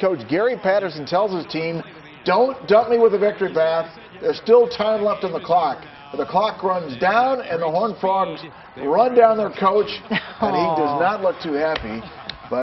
coach Gary Patterson tells his team, don't dump me with a victory bath. There's still time left on the clock. The clock runs down, and the Horned Frogs run down their coach, and he does not look too happy.